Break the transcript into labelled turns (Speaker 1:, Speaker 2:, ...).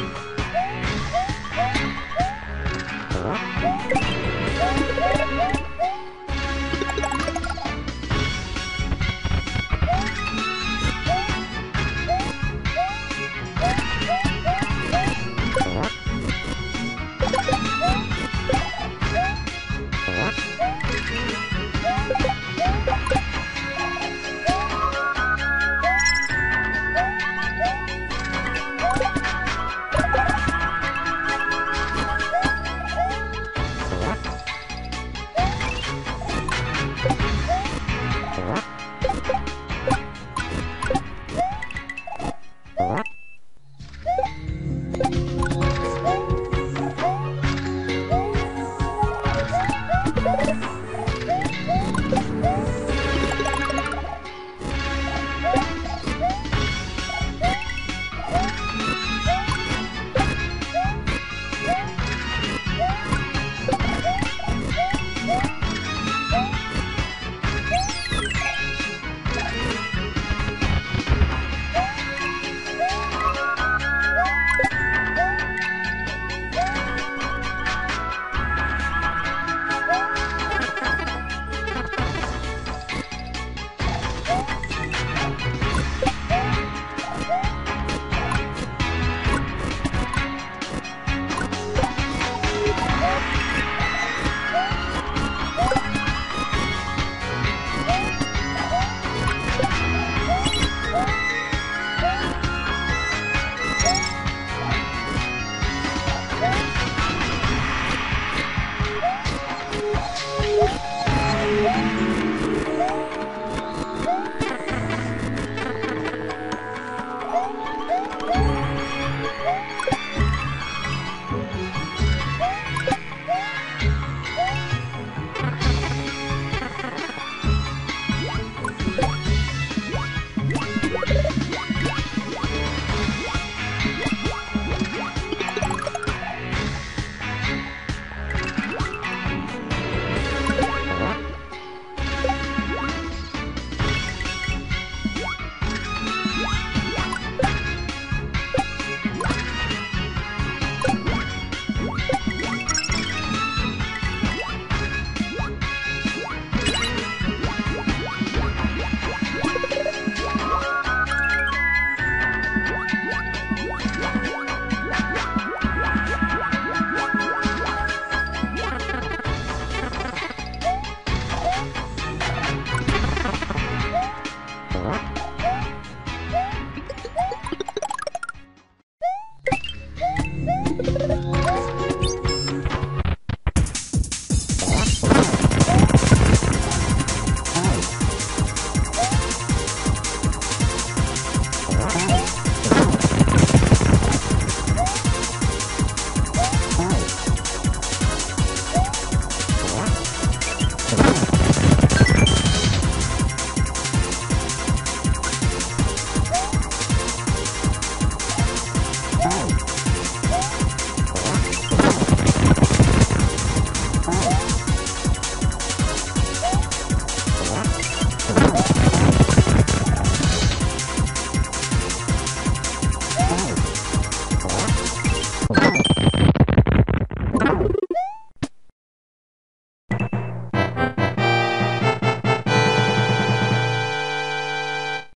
Speaker 1: Thank you. Correct.